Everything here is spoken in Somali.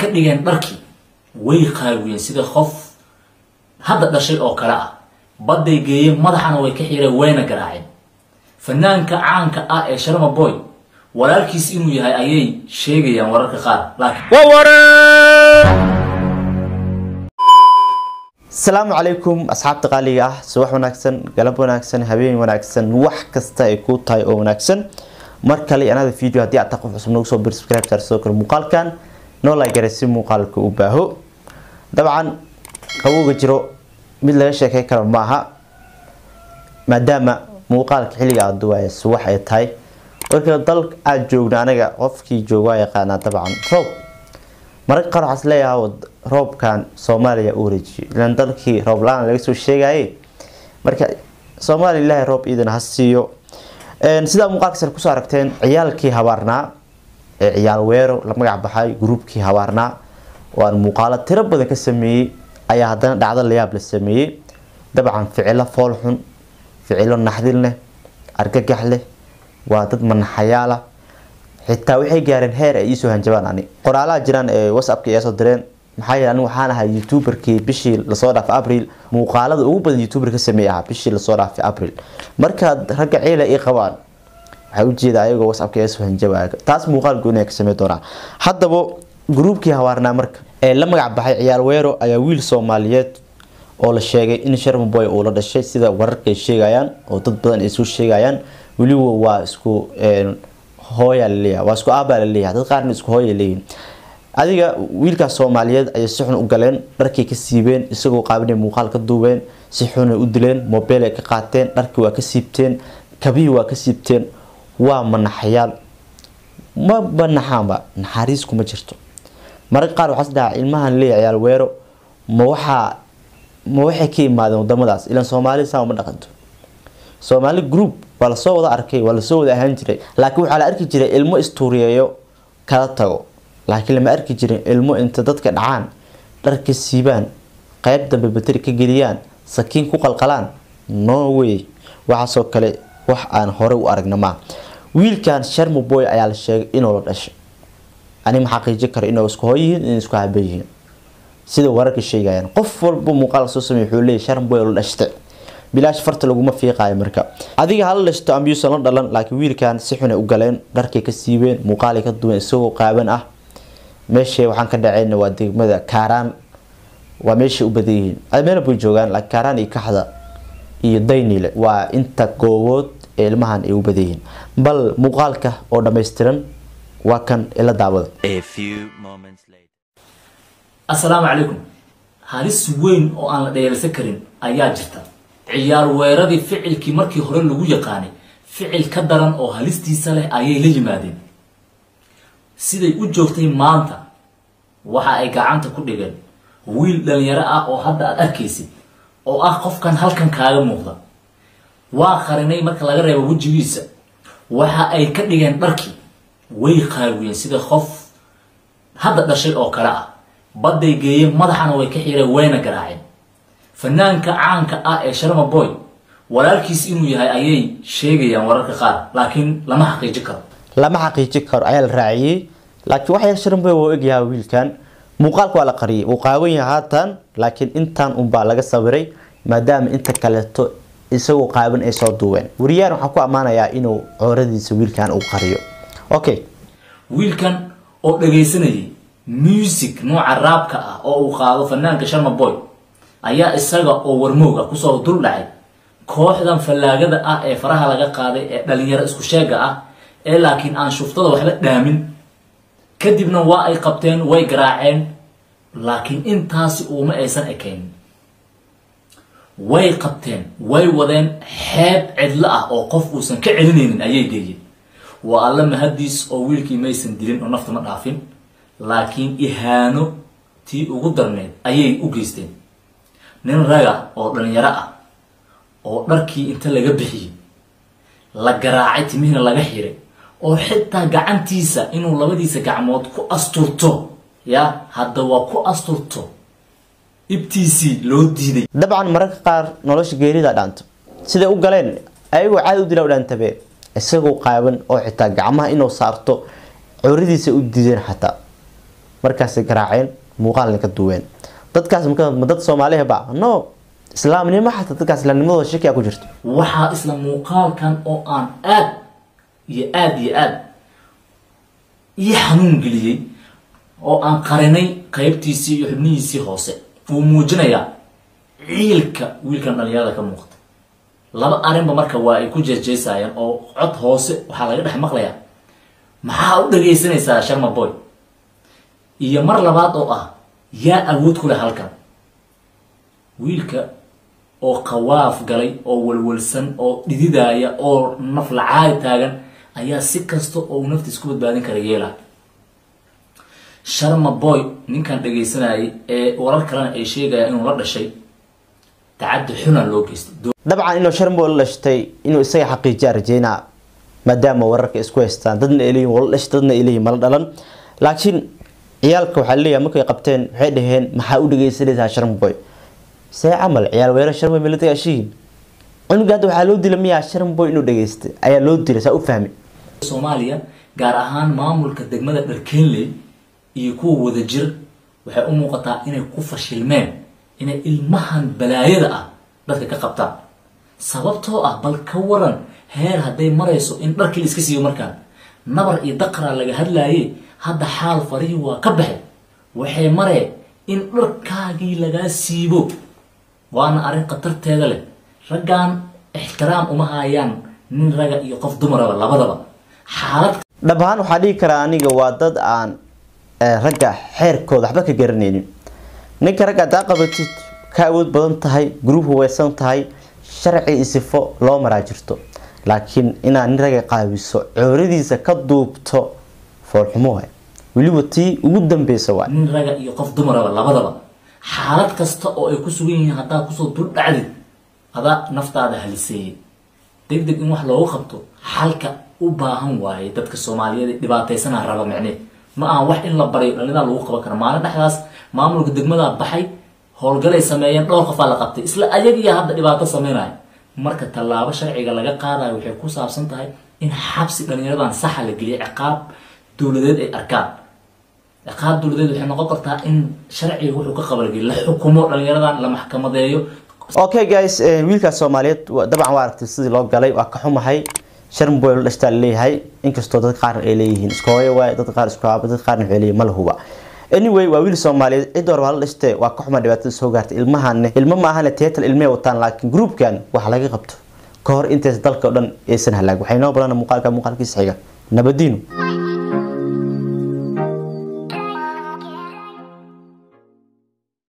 Ka dhigeen dharkii way qaawiyeen sida qof hadda dhashay oo kale ah. Badday geeyeen madaxana way ka xireen wayna garaaceen. Fanaanka caanka ah ee sharma boy walaalkiis inuu yahay ayay sheegayaan wararka qaar. Laakiin asalaamu calaykum asxaabta qaaliga ah subax wanaagsan galab wanaagsan habeen wanaagsan wax kasta ay kuu tahay oo wanaagsan mar kale anada video haddii aad tahay qof cusub nagu soo bir subscribe tar sidoo kale muuqaalkan noo like garay si muuqaalka u baaho. Dabcan qabowga jiro mid laga sheekey karo maaha maadaama muuqaalka xilliga aad duwaaya subax ay tahay. Marka dal aada joogno anaga qofkii jooga waa yaqaanaa dabcan roob. Mararka qaar waxaas leeyahay roobkan soomaaliya u wareejiyo ilan dalkii roob la'aan laga soo sheegaye marka soomaaliya ilaahay roob iidan ha siiyo sidaa muuqaalka sare ku soo aragteen ciyaalkii habaarnaa ee ciyaal weero la magac baxay gruubkii habaarnaa oo muuqaalo tiro badan ka sameeyey ayaa haddana dhacdo layaab la sameeyey. Dabcan ficilo fool xun ficilo naxdin leh argagax leh waa dad manaxayaala xitaa waxay gaareen heer ay iisoo hanjabaan ani qoraalaha jiraan ee whatsappka iga soo direen maxaa yeele ani waxaan ahaa youtuberkii bishii la soo dhaafay abril. Muuqaalada ugu badan youtuber ka sameeyay ahaa bishii la soo dhaafay abril. Markaad ragga ciila ii qabaan waxaa ujeeda ayagoo whatsappka iga soo hanjabaya taas muuqaal gooni ka samey doonaa haddaba gruubkii hawaarnaa marka ee la magac baxay ciyaal weero ayaa wiil soomaaliyeed oo la sheegay in sharma boy uu la dhashay sida wararka ay sheegayaan oo dad badan ay soo sheegayaan. Weliba waa isku hooyaa la leeyahay waa isku aabaa la leeyahay dad qaarna isku hooya leeyihiin adiga wiilkaas soomaaliyeed ayay si xun u galeen dharkay ka siibeen isagoo qaabinay muuqaal ka duubeen si xunay u dileen mobile ay ka qaateen dharkii waa ka siibteen kabihii waa ka siibteen waa manaxayaal. Ma banaxaanba naxariis kuma jirto. Mararka qaar waxaas dhahaa ilmahan leeyahay ciyaal weero ma waxaa ma waxay ka imaadeen wadamadaas? Ilan soomaali saa uma dhaqanto. Soomaali group waa la soo wada arkay waa la soo wada ahaan jiray laakiin waxaa la arki jiray ilmo istuuriyeeyo kala tago laakiin lama arki jirin ilmo inta dadka dhacaan dharka siibaan qeyb dambe bateri ka geliyaan sakiin ku qalqalaan. No way. Waxaasoo kale wax aan horey u aragna wiilkan sharma boy ayaa la sheegay inuu la dhashay. Ani ma xaqiiji karo inuu isku hooy yihiin in isku yihiin. Sida wararka sheegayaan qof walba muuqaal soo sameey wuxuu leeyahay sharma boy la dhashtay bilaash farta laguma fiiqaayo marka. Adiga hala dhashto ambiyuusan la dhalan laakiin wiilkan si xunay u galeen dharkay ka siibeen muuqaalay ka duwan isagoo qaaban ah meesha waxaan ka dhaceyna waa degmada kaaraan. Waa meeshay u badan yihiin meel bay joogaan laakiin kaaraan iyo kaxda iyo daynile waa inta goobood ee ilmahan ay u badan yihiin bal muuqaalka oo dhammaystiran waa kan ila daawada. A few moments later. assalaamu calaykum. Halis weyn oo aan la dheyeelsan karin ayaa jirta. Ciyaar weeradii ficilkii markii hore lagu yaqaanay ficil ka daran oo halistiisa leh ayay la yimaadeen siday u joogtay maanta waxa ay gacanta ku dhigeen wiil dhalinyaro ah oo hadda aad arkaysid oo ah qofkan halkan kaaga muuqda. Waa qarinay marka laga reebo wejigiisa. Waxa ay ka dhigeen dharkii way qaawiyeen sida qof hadda dhashay oo kale ah. Badday geeyeen madaxana way ka xireen wayna garaaceen. Fanaanka caanka ah ee sharma boy walaalkiis inuu yahay ayay sheegayaan wararka qaar laakiin lama xaqiiji karo lama xaqiiji karo ayaa la raaciyey. Laakiin waxyar sharma boy waa egyahay wiilkan. Muuqaalka waa la qariyay wuu qaawan yahay haatan laakiin intaan unbaa laga sawiray maadaama inta kaleeto isagoo qaaban ay soo duubeen wariyaan waxaan ku ammaanayaa inuu cooradiisa wiilkan uu qariyo. Okay wiilkan oo dhagaysanayay music nooca raabka ah oo uu qaado fanaanka sharma boy ayaa isaga oo warmooga ku soo dul dhacay. Kooxdan fallaagada ah ee faraha laga qaaday ee dhalinyaro isku sheega ah ee laakiin aan shuftada waxba dhaamin. Kadibna waa ay qabteen way garaaceen laakiin intaasi uuma aysan ekayn. Way qabteen way wadeen xeeb cidlo ah oo qof uusan ka celinaynin ayay geeyeen waa alla mahadiis oo wiilkii maysan dilin oo nafta ma dhaafin laakiin ihaano tii ugu darneed ayay u geysteen. Nin raga oo dhalinyaro ah oo dharkii inta laga bixiyey la garaacay timihina laga xiray oo xitaa gacantiisa inuu labadiisa gacmood ku asturto ya hadda waa ku asturto. Ibtiisii loo diiday. Dabcan mararka qaar nolosha geerida dhaanto. Siday u galeen ayagoo caadi u dila u dhaantabe isagoo qaaban oo xitaa gacmaha inuu saarto cowradiisa u diideen xataa markaasay garaaceen muuqaalna ka duween. Dadkaas ma dad soomaaliya ba? No islaamnimo xataa dadkaas islaamnimadooda shakiya ku jirto. Waxaa isla muuqaalkan oo aan aad iyo aad iyo aad ii xanuun geliyey oo aan qarinay qaybtiisii iyo xubnihiisii hoose. Uu muujinayaa ciilka wiilkan dhalinyarada ka muuqata. Laba arrinba marka waa ay ku jeesjeesayaan oo cod hoose waxaa laga dhex maqlayaa. Maxaa u dhagaysanaysaa sharma boy? Iyo mar labaad oo ah yaa awood ku leh halkan. Wiilka oo qawaaf galay oo walwalsan oo dhididaya oo naflacaari taagan ayaa si kasta oo uu naftiis ku badbaadin kara yeela. Sharma boy ninkan dhagaysanayay ee warar kalena ay sheegaya inuu la dhashay tacaddi xuna loo geystay. Dabcan inuu sharmo la dhashtay inuu isaga xaqiijiya rajeynaa maadaama wararka isku haystaan. Dadna ay leeyihiin wala dadna ay leeyihiin mala dhalan. Laakiin ciyaalka waxaa leeyahay markay qabteen waxay dhaheen maxaa u dhagaysanaysaa sharma see camal ciyaal weera sharma boy milada ashiin cunuga waxaa loo dila miyaa sharma inuu dhageystay ayaa loo dilay saa u fahmi soomaaliya gaar ahaan maamulka degmada dharkeenley iyo kuwa wadajir waxay u muuqataa inay ku fashilmeen inay ilmahan balaayada ah dadka ka qabtaan. Sababtoo ah bal ka waran heer hadday marayso in dharkii la iska siiyo markaan. Nabar iyo daqraa laga hadlaaye hadda xaal farihii waa ka baxay. Waxay mareen in dharkaagii lagaa siibo waana arrin khatarteeda leh. Raggan ixtiraam uma hayaan nin raga iyo qof dumaraba labadaba xaalad. Dhab ahaan waxaa dhihi karaa aniga waa dad aan eh, ragga xeerkooda waxba ka garanaynin. Ninka ragga haddaa qabatid ka awood badan tahay gruub hubaysan tahay sharci iyo sifo loo maraa jirto laakiin inaad nin ragga qaabiso cooradiisa ka duubto foolxumo waay. Weliba tii ugu dambeysa waay. Nin raga iyo qof dumaraba labadaba xaalad kasta oo ay ku sugan yihiin haddaad ku soo dul dhacdid adaa naftaada haliseeyey deg deg in wax loogu qabto xalka u baahan waaye dadka soomaaliyeed ee dhibaataysanaa raba micneed ma aha wax in la baryo dhalidaa lagu qaban kara maalin dhexdaas maamulka degmadaa baxay howlgalay sameeyeen dhowr qofaa la qabtay. Isla ayagiya hadda dhibaato sameynaya marka tallaabo sharciga laga qaadayo waxay ku saabsan tahay in xabsi dhalinyaradan saxa la geliyo ciqaab dowladeed ay arkaan. Ciqaab dowladeed waxay noqon kartaa in sharciga wuxuu ka qabalgeliyo la xukumo dhalinyaradan la maxkamadeeyo okay guys eh, wiilkaas soomaaliyeed dabcan waa aragtay sidii loo galay waa ka xumahay sharm boy la dhashtaa la leeyahay inkastoo dad qaar ay leeyihiin hooyo waay dad qaar isku aaba dad qaarna waxay leeyihiin ma lahuba. Anyway waa wiil soomaaliyeed cid hore waa la dhashtee waa ka xumaa dhibaatada soo gaartay ilmahan ilmo ma ahane teetal ilmay wataan laakiin groupkan wax laga qabto. Ka hor intays dalka oo dhan aysan halaag. Waxay noo badan muuqaalka muuqaalkiisa xiga. Nabadiino